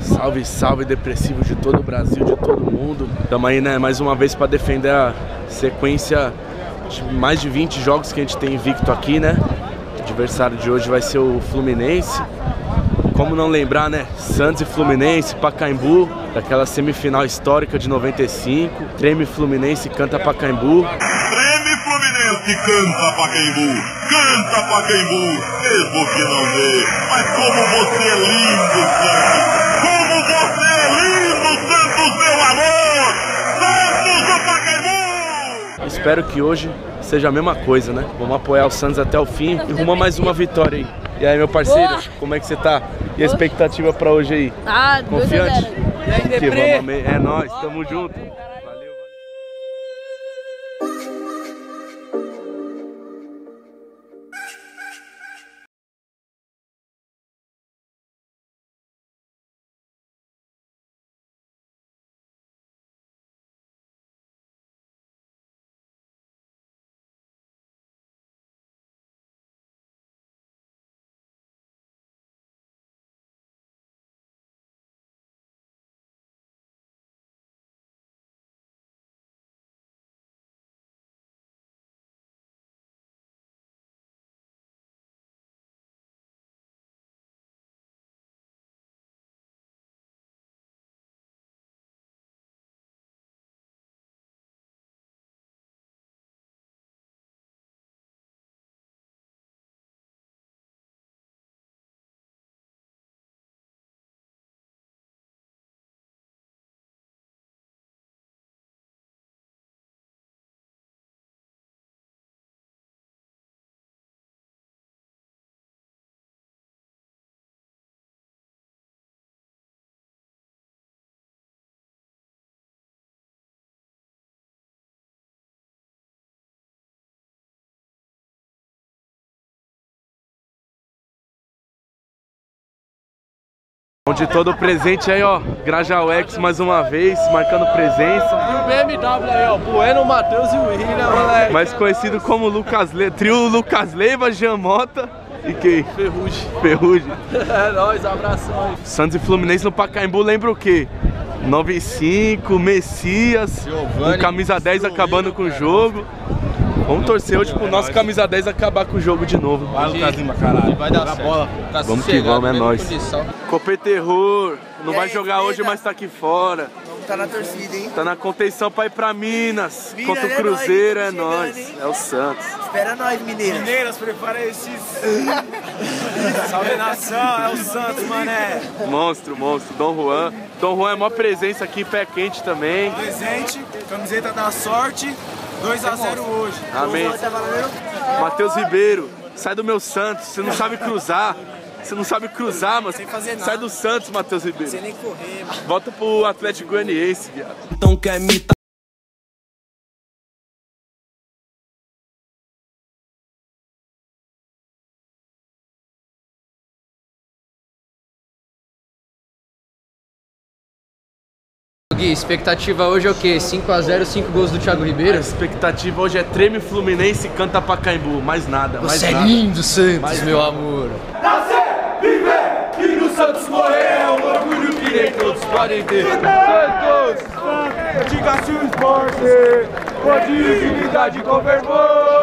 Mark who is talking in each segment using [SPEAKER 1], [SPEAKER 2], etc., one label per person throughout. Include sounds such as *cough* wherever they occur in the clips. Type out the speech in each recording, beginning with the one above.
[SPEAKER 1] Salve, salve depressivo de todo o Brasil, de todo mundo. Tamo aí, né, mais uma vez para defender a sequência de mais de 20 jogos que a gente tem invicto aqui, né? O adversário de hoje vai ser o Fluminense. Como não lembrar, né? Santos e Fluminense, Pacaembu, daquela semifinal histórica de 95. Treme Fluminense canta Pacaembu.
[SPEAKER 2] Treme Fluminense canta Pacaembu, canta Pacaembu, mesmo que não vê. Mas como você é lindo, Santos! Você é lindo, Santos, meu amor! Santos do Pacaembu!
[SPEAKER 1] Espero que hoje seja a mesma coisa, né? Vamos apoiar o Santos até o fim e rumo mais uma vitória aí. E aí, meu parceiro,
[SPEAKER 3] Boa.
[SPEAKER 1] como é que você tá? E a expectativa pra hoje aí?
[SPEAKER 3] Ah, 2 a
[SPEAKER 1] Confiante?
[SPEAKER 3] 0.
[SPEAKER 1] Que vamos, ame- é nóis, tamo junto. Valeu. De todo presente aí, ó. Grajaú X mais uma vez, marcando presença.
[SPEAKER 4] E o BMW aí, ó. Bueno, Matheus e o William, moleque.
[SPEAKER 1] Mais conhecido como Lucas Le... Trio Lucas Leiva, Jamota e quem?
[SPEAKER 4] Ferrugem.
[SPEAKER 1] Ferrugem. *laughs*
[SPEAKER 4] É nóis, abração aí.
[SPEAKER 1] Santos e Fluminense no Pacaembu lembra o quê? 95, Messias,
[SPEAKER 4] Giovani,
[SPEAKER 1] com camisa 10 acabando com o jogo. Vamos torcer hoje pro nosso camisa 10 acabar com o jogo de novo.
[SPEAKER 4] Vai, Lucas Lima, caralho. Vai dar certo. bola. Tá
[SPEAKER 1] Vamos que vamos, é nóis.
[SPEAKER 4] condição.
[SPEAKER 1] Copê Terror, não
[SPEAKER 5] E
[SPEAKER 1] vai
[SPEAKER 5] aí,
[SPEAKER 1] jogar hoje, mas tá aqui fora.
[SPEAKER 5] Vamos tá na torcida, hein?
[SPEAKER 1] Tá na contenção pra ir pra Minas.
[SPEAKER 5] Minas,
[SPEAKER 1] Contra o
[SPEAKER 5] é
[SPEAKER 1] Cruzeiro, é
[SPEAKER 5] nóis, tamo
[SPEAKER 1] nóis.
[SPEAKER 5] chegando, hein?
[SPEAKER 1] É o Santos.
[SPEAKER 5] Espera nós, mineiras.
[SPEAKER 6] Mineiras, prepara esses. *laughs* Salve nação, é o Santos, mané.
[SPEAKER 1] Monstro, monstro. Dom Juan. Dom Juan é maior presença aqui, pé quente também.
[SPEAKER 6] Presente, camiseta da sorte, 2x0 hoje.
[SPEAKER 1] Amém. Matheus Ribeiro, sai do meu Santos. Você não sabe cruzar. Você não sabe cruzar, mano.
[SPEAKER 6] Sem fazer nada.
[SPEAKER 1] Sai do Santos, Matheus Ribeiro.
[SPEAKER 6] Sem nem correr, mano.
[SPEAKER 1] Volta pro Atlético Goianiense, viado.
[SPEAKER 6] Então quer me
[SPEAKER 7] Gui, expectativa hoje é o quê? 5x0, 5 gols do Thiago
[SPEAKER 1] A
[SPEAKER 7] Ribeiro?
[SPEAKER 1] expectativa hoje é treme Fluminense e canta Pacaembu. Mais nada, mais
[SPEAKER 7] Você é
[SPEAKER 1] nada.
[SPEAKER 7] lindo, Santos, meu amor.
[SPEAKER 1] Nascer, viver e no Santos morrer é um orgulho que nem todos podem ter. Santos! Diga-se o esporte, com dignidade com fervor.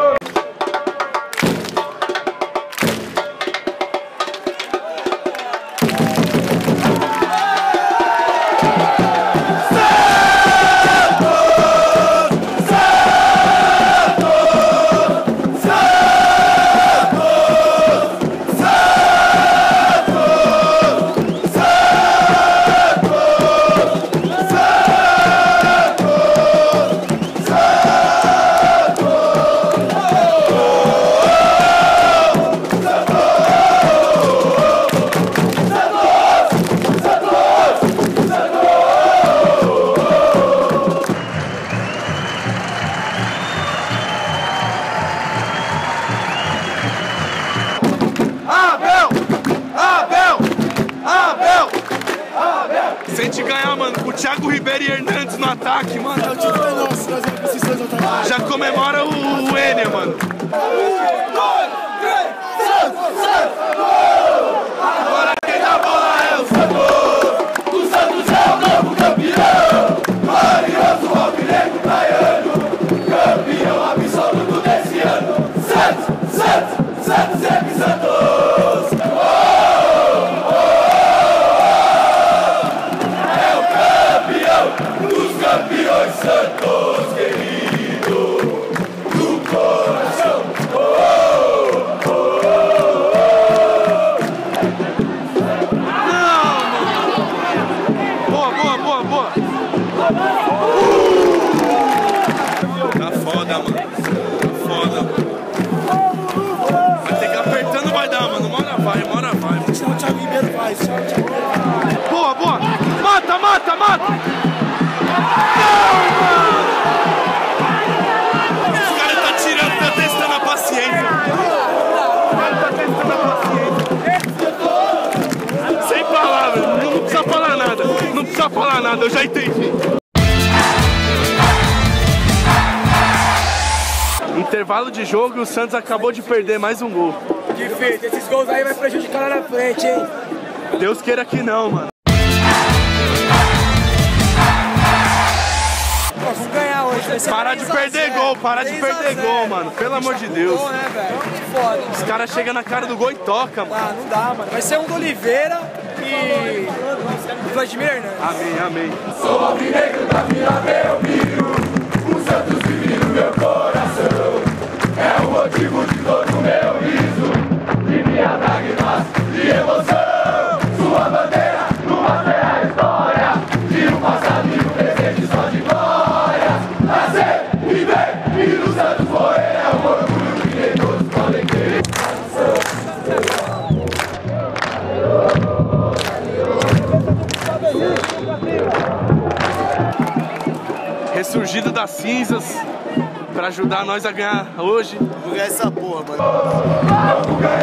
[SPEAKER 1] A gente ganhar, mano, com o Thiago Ribeiro e Hernandes no ataque, mano. Já comemora o, o Ener, mano. Agora quem dá bola é o Santos! Eu já entendi. Intervalo de jogo e o Santos acabou de perder mais um gol.
[SPEAKER 5] Difícil, esses gols aí vai prejudicar lá na frente, hein?
[SPEAKER 1] Deus queira que não, mano.
[SPEAKER 5] Vamos ganhar hoje. Vai ser
[SPEAKER 1] Parar de
[SPEAKER 5] 3 a
[SPEAKER 1] perder
[SPEAKER 5] 0.
[SPEAKER 1] gol, parar de
[SPEAKER 5] 3 a
[SPEAKER 1] perder
[SPEAKER 5] 0.
[SPEAKER 1] gol, mano. Pelo amor de Deus.
[SPEAKER 5] Gol, né, velho? Foda.
[SPEAKER 1] Os caras chegam na cara do gol e toca, mano.
[SPEAKER 5] Ah, não dá, mano. Vai ser um do Oliveira e. Vladimir Hernandes.
[SPEAKER 1] Amém, amém. Ressurgido das cinzas pra ajudar nós a ganhar hoje.
[SPEAKER 5] Vou ganhar essa porra, mano.
[SPEAKER 1] Vai,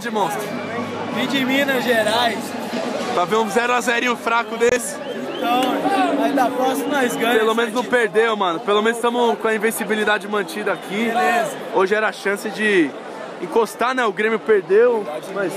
[SPEAKER 1] onde, monstro?
[SPEAKER 5] Vim de Minas Gerais.
[SPEAKER 1] Pra ver um 0x0 fraco desse.
[SPEAKER 5] Então, aí da próxima nós ganhamos.
[SPEAKER 1] Pelo menos não perdeu, mano. Pelo menos estamos com a invencibilidade mantida aqui.
[SPEAKER 5] Beleza.
[SPEAKER 1] Hoje era a chance de encostar, né? O Grêmio perdeu, mas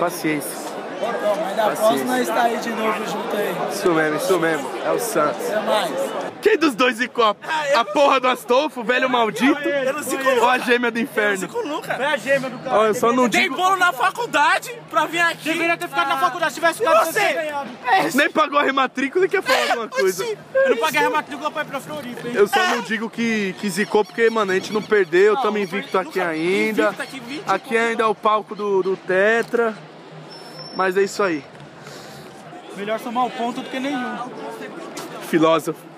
[SPEAKER 1] paciência.
[SPEAKER 5] Então, mas da próxima nós tá aí de novo junto aí.
[SPEAKER 1] Isso mesmo, isso mesmo. É o Santos.
[SPEAKER 5] Até mais.
[SPEAKER 1] Quem dos dois e copa? A porra do Astolfo, o velho maldito?
[SPEAKER 5] Eu não zico
[SPEAKER 1] Ou a gêmea do inferno?
[SPEAKER 5] nunca. É a gêmea do cara.
[SPEAKER 1] Eu só não
[SPEAKER 5] Tem
[SPEAKER 1] digo.
[SPEAKER 5] bolo na faculdade pra vir aqui. Deveria ter ficado na faculdade. Se tivesse ficado, você ganhado.
[SPEAKER 1] Nem pagou a rematrícula e quer falar alguma coisa.
[SPEAKER 5] Eu não paguei a matrícula pra ir pra Floripa, hein?
[SPEAKER 1] Eu só não digo que, que zicou porque, mano, a gente não perdeu, estamos invicto aqui ainda.
[SPEAKER 5] invicto aqui, 20
[SPEAKER 1] Aqui ainda é o palco do, do Tetra. Mas é isso aí.
[SPEAKER 5] Melhor somar o ponto do que nenhum.
[SPEAKER 1] Filósofo.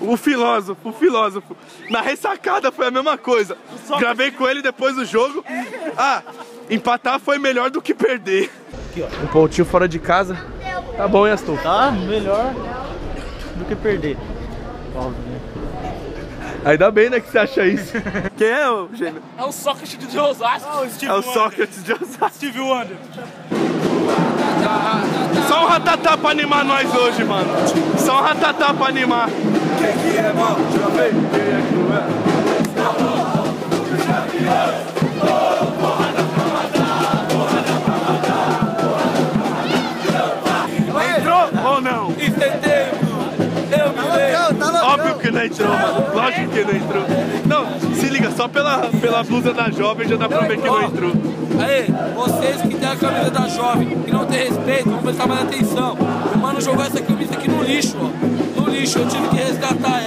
[SPEAKER 1] O filósofo, o filósofo. Na ressacada foi a mesma coisa. Gravei com ele depois do jogo. Ah, empatar foi melhor do que perder. Um pontinho fora de casa. Tá bom, hein, Aston?
[SPEAKER 3] Tá melhor do que perder. Óbvio, né?
[SPEAKER 1] Ainda bem, né, que você acha isso. *laughs* Quem é o gêmeo?
[SPEAKER 5] É o Sócrates de Osasco.
[SPEAKER 1] É o Sócrates de Osasco.
[SPEAKER 5] Steve Wonder.
[SPEAKER 1] Só um ratatá pra animar nós hoje, mano. Só um ratatá pra animar.
[SPEAKER 5] qui est
[SPEAKER 1] mort, je vais entrou, mano. Lógico que não entrou. Não, se liga, só pela, pela blusa da jovem já dá pra ver que não entrou.
[SPEAKER 8] Aí, vocês que tem a camisa da jovem, que não tem respeito, vão prestar mais atenção. O mano jogou essa camisa aqui no lixo, ó. No lixo, eu tive que resgatar